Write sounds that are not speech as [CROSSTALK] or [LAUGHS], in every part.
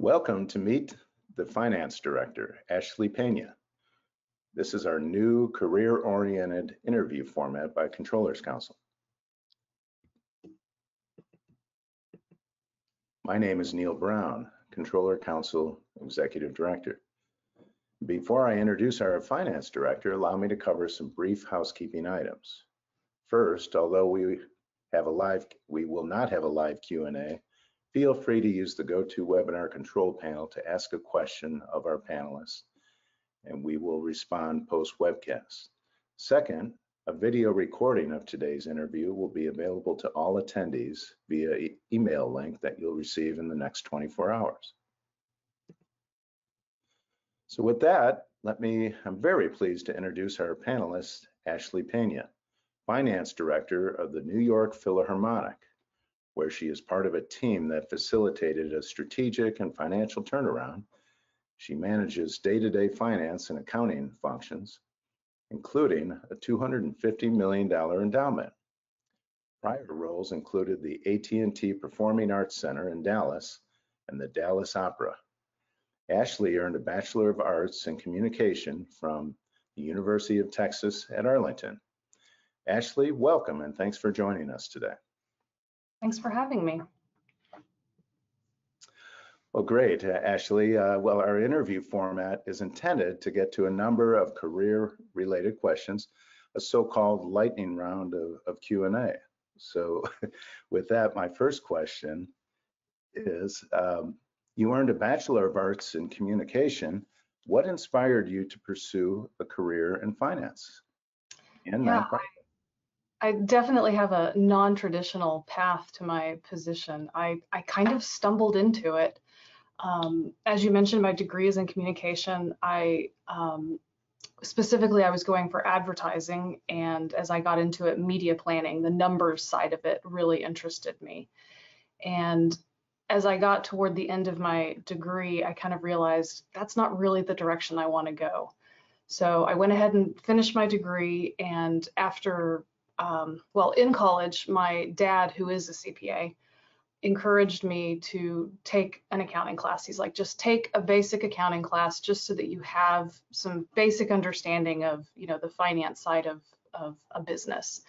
Welcome to Meet the Finance Director, Ashley Peña. This is our new career-oriented interview format by Controllers Council. My name is Neil Brown, Controller Council Executive Director. Before I introduce our Finance Director, allow me to cover some brief housekeeping items. First, although we have a live, we will not have a live Q&A, feel free to use the GoToWebinar control panel to ask a question of our panelists, and we will respond post-webcast. Second, a video recording of today's interview will be available to all attendees via e email link that you'll receive in the next 24 hours. So with that, let me, I'm very pleased to introduce our panelist, Ashley Peña, Finance Director of the New York Philharmonic where she is part of a team that facilitated a strategic and financial turnaround. She manages day-to-day finance and accounting functions, including a $250 million endowment. Prior roles included the AT&T Performing Arts Center in Dallas and the Dallas Opera. Ashley earned a Bachelor of Arts in Communication from the University of Texas at Arlington. Ashley, welcome and thanks for joining us today. Thanks for having me. Well, great, uh, Ashley. Uh, well, our interview format is intended to get to a number of career-related questions, a so-called lightning round of, of Q&A. So [LAUGHS] with that, my first question is, um, you earned a Bachelor of Arts in Communication. What inspired you to pursue a career in finance and yeah, nonprofit? I definitely have a non-traditional path to my position. I, I kind of stumbled into it. Um, as you mentioned, my degree is in communication. I um, specifically, I was going for advertising, and as I got into it, media planning, the numbers side of it really interested me. And as I got toward the end of my degree, I kind of realized that's not really the direction I want to go. So I went ahead and finished my degree, and after um, well, in college, my dad, who is a CPA, encouraged me to take an accounting class. He's like, just take a basic accounting class just so that you have some basic understanding of, you know, the finance side of, of a business.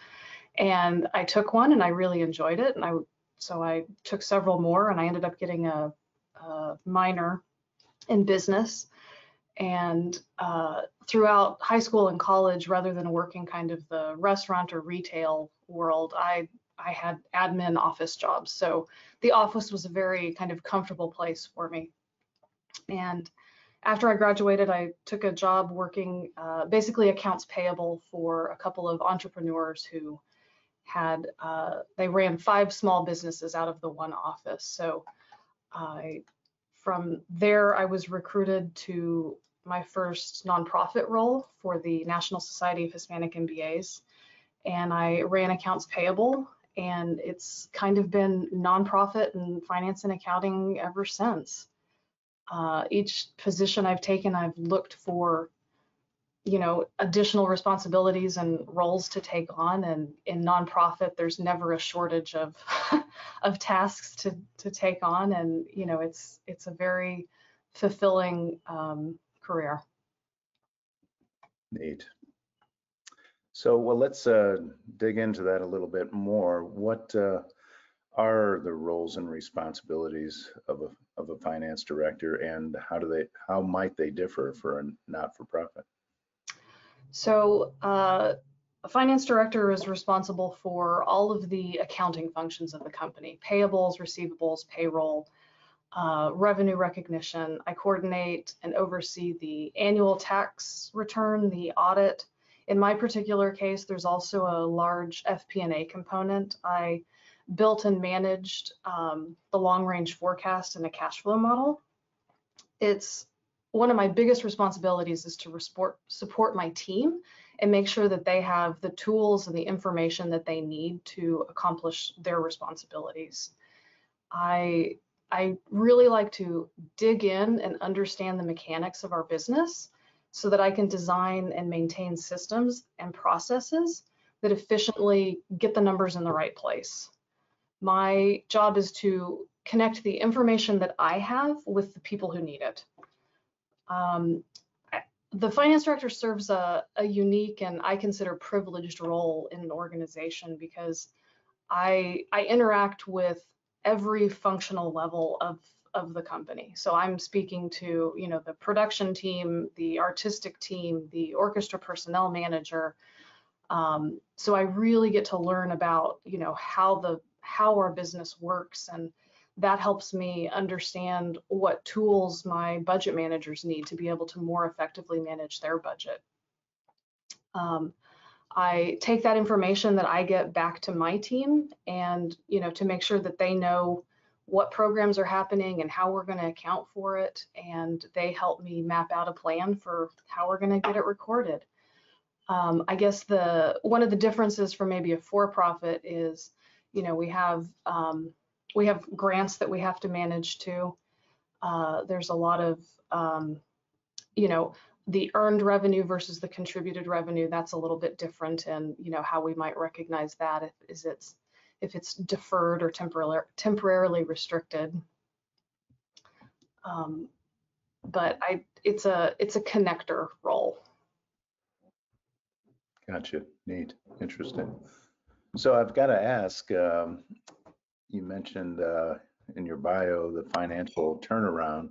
And I took one and I really enjoyed it. And I, so I took several more and I ended up getting a, a minor in business and uh, throughout high school and college, rather than working kind of the restaurant or retail world, I I had admin office jobs. So the office was a very kind of comfortable place for me. And after I graduated, I took a job working uh, basically accounts payable for a couple of entrepreneurs who had uh, they ran five small businesses out of the one office. So I from there, I was recruited to my first nonprofit role for the National Society of Hispanic MBAs, and I ran accounts payable, and it's kind of been nonprofit and finance and accounting ever since. Uh, each position I've taken, I've looked for, you know, additional responsibilities and roles to take on. And in nonprofit, there's never a shortage of [LAUGHS] of tasks to to take on, and you know, it's it's a very fulfilling um, career. Neat. So, well, let's uh, dig into that a little bit more. What uh, are the roles and responsibilities of a, of a finance director, and how do they, how might they differ for a not-for-profit? So, uh, a finance director is responsible for all of the accounting functions of the company: payables, receivables, payroll, uh, revenue recognition. I coordinate and oversee the annual tax return, the audit. In my particular case, there's also a large FP&A component. I built and managed um, the long range forecast and a cash flow model. It's one of my biggest responsibilities is to support, support my team and make sure that they have the tools and the information that they need to accomplish their responsibilities. I I really like to dig in and understand the mechanics of our business so that I can design and maintain systems and processes that efficiently get the numbers in the right place. My job is to connect the information that I have with the people who need it. Um, the finance director serves a, a unique and I consider privileged role in an organization because I I interact with every functional level of of the company. So I'm speaking to, you know, the production team, the artistic team, the orchestra personnel manager. Um, so I really get to learn about, you know, how the how our business works and that helps me understand what tools my budget managers need to be able to more effectively manage their budget. Um, I take that information that I get back to my team and, you know, to make sure that they know what programs are happening and how we're going to account for it. And they help me map out a plan for how we're going to get it recorded. Um, I guess the one of the differences for maybe a for-profit is, you know, we have um, we have grants that we have to manage too. Uh, there's a lot of, um, you know, the earned revenue versus the contributed revenue. That's a little bit different, and you know how we might recognize that if is it's if it's deferred or temporarily temporarily restricted. Um, but I, it's a it's a connector role. Gotcha. Neat. Interesting. So I've got to ask, um, you mentioned uh, in your bio the financial turnaround.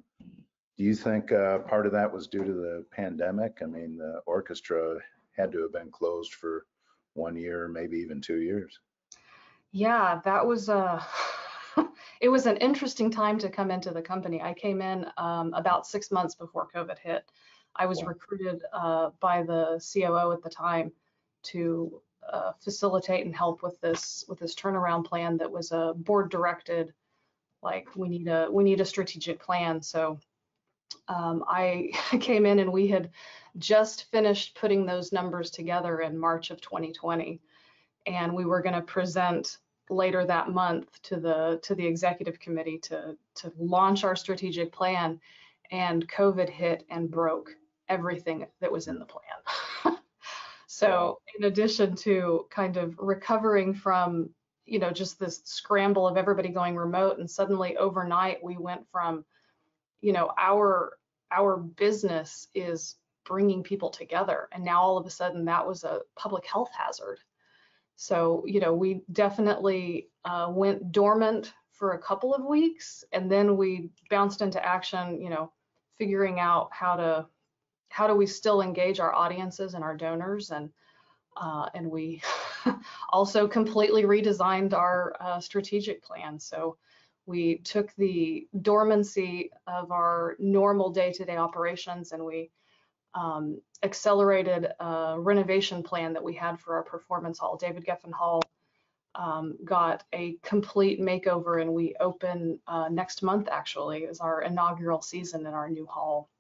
Do you think uh, part of that was due to the pandemic? I mean, the orchestra had to have been closed for one year, maybe even two years. Yeah, that was a [LAUGHS] it was an interesting time to come into the company. I came in um, about six months before COVID hit. I was Wow. recruited uh, by the COO at the time to uh, facilitate and help with this with this turnaround plan that was a board directed. Like we need a we need a strategic plan. So um, [LAUGHS] I came in and we had just finished putting those numbers together in March of 2020 and we were going to present later that month to the to the executive committee to to launch our strategic plan. And covid hit and broke everything that was in the plan. [LAUGHS] So in addition to kind of recovering from you know just this scramble of everybody going remote and suddenly overnight we went from you know our our business is bringing people together and now all of a sudden that was a public health hazard so, you know, we definitely uh, went dormant for a couple of weeks and then we bounced into action, you know, figuring out how to, how do we still engage our audiences and our donors and, uh, and we [LAUGHS] also completely redesigned our uh, strategic plan. So we took the dormancy of our normal day-to-day operations and we um, accelerated a renovation plan that we had for our performance hall. David Geffen Hall um, got a complete makeover and we open uh, next month actually is our inaugural season in our new hall.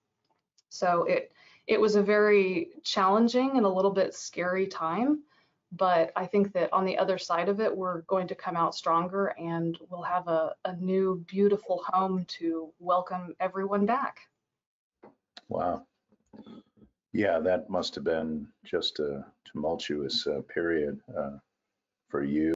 So it it was a very challenging and a little bit scary time, but I think that on the other side of it, we're going to come out stronger and we'll have a, a new beautiful home to welcome everyone back. Wow. Yeah, that must have been just a tumultuous uh, period uh, for you